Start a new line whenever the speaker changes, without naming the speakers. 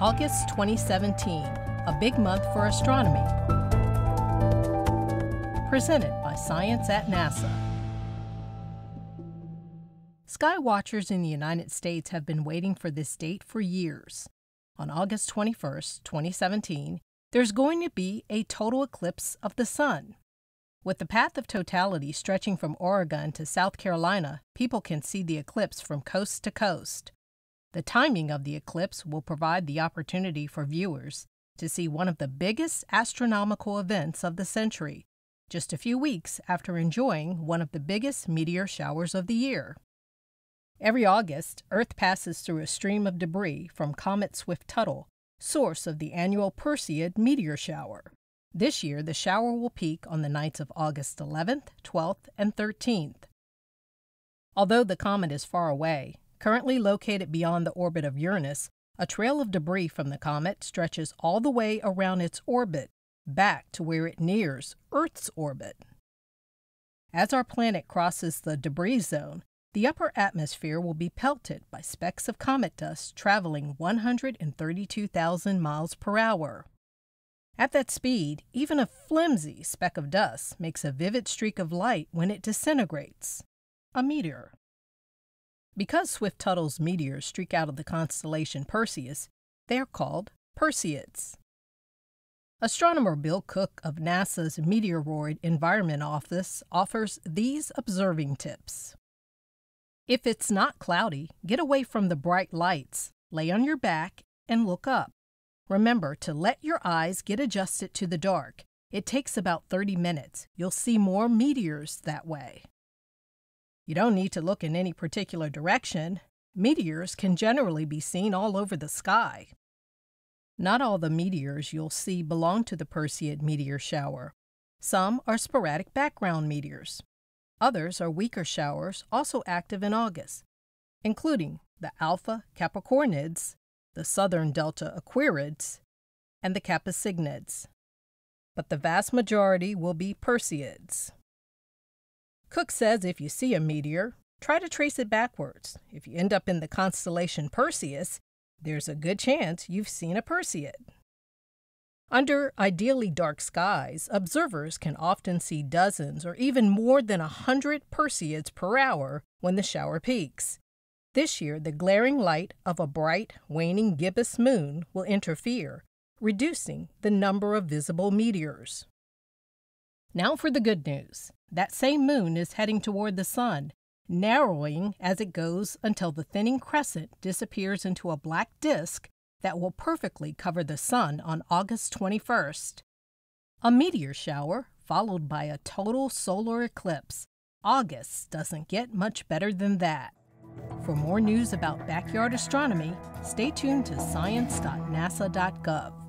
August 2017, a big month for astronomy. Presented by Science at NASA. Sky watchers in the United States have been waiting for this date for years. On August 21, 2017, there's going to be a total eclipse of the sun. With the path of totality stretching from Oregon to South Carolina, people can see the eclipse from coast to coast. The timing of the eclipse will provide the opportunity for viewers to see one of the biggest astronomical events of the century, just a few weeks after enjoying one of the biggest meteor showers of the year. Every August, Earth passes through a stream of debris from Comet Swift-Tuttle, source of the annual Perseid meteor shower. This year, the shower will peak on the nights of August 11th, 12th, and 13th. Although the comet is far away, currently located beyond the orbit of Uranus, a trail of debris from the comet stretches all the way around its orbit, back to where it nears Earth's orbit. As our planet crosses the debris zone, the upper atmosphere will be pelted by specks of comet dust traveling 132,000 miles per hour. At that speed, even a flimsy speck of dust makes a vivid streak of light when it disintegrates a meteor. Because Swift Tuttle's meteors streak out of the constellation Perseus, they are called Perseids. Astronomer Bill Cook of NASA's Meteoroid Environment Office offers these observing tips. If it's not cloudy, get away from the bright lights, lay on your back, and look up. Remember to let your eyes get adjusted to the dark. It takes about 30 minutes. You'll see more meteors that way. You don't need to look in any particular direction. Meteors can generally be seen all over the sky. Not all the meteors you'll see belong to the Perseid meteor shower. Some are sporadic background meteors. Others are weaker showers also active in August, including the Alpha Capricornids the southern delta Aquarids, and the Kappa Cygnids. But the vast majority will be Perseids. Cook says if you see a meteor, try to trace it backwards. If you end up in the constellation Perseus, there's a good chance you've seen a Perseid. Under ideally dark skies, observers can often see dozens or even more than a hundred Perseids per hour when the shower peaks. This year, the glaring light of a bright, waning gibbous moon will interfere, reducing the number of visible meteors. Now for the good news. That same moon is heading toward the sun, narrowing as it goes until the thinning crescent disappears into a black disk that will perfectly cover the sun on August 21st. A meteor shower, followed by a total solar eclipse. August doesn't get much better than that. For more news about backyard astronomy, stay tuned to science.nasa.gov.